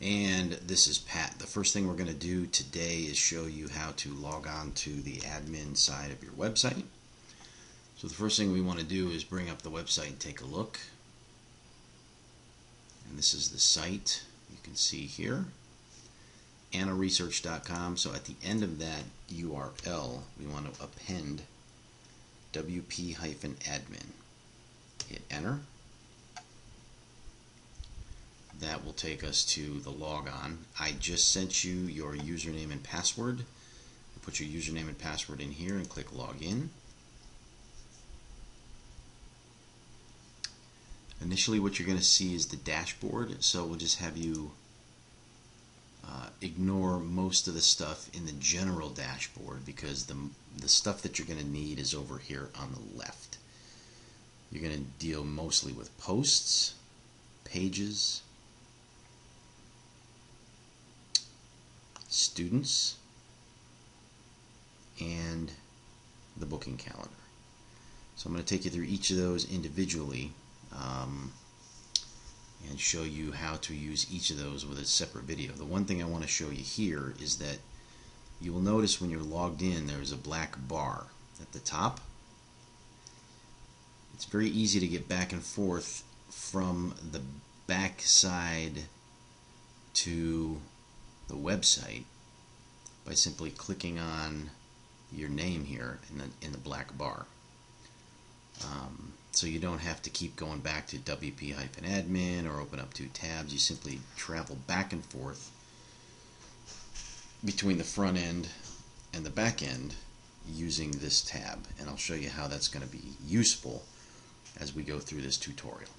and this is Pat. The first thing we're going to do today is show you how to log on to the admin side of your website. So the first thing we want to do is bring up the website and take a look. And this is the site you can see here annaresearch.com so at the end of that URL we want to append wp-admin hit enter will take us to the logon. I just sent you your username and password. Put your username and password in here and click login. Initially what you're going to see is the dashboard, so we'll just have you uh, ignore most of the stuff in the general dashboard because the, the stuff that you're going to need is over here on the left. You're going to deal mostly with posts, pages, students, and the booking calendar. So I'm going to take you through each of those individually um, and show you how to use each of those with a separate video. The one thing I want to show you here is that you will notice when you're logged in there's a black bar at the top. It's very easy to get back and forth from the back side to the website by simply clicking on your name here in the, in the black bar. Um, so you don't have to keep going back to WP-admin or open up two tabs. You simply travel back and forth between the front end and the back end using this tab. And I'll show you how that's going to be useful as we go through this tutorial.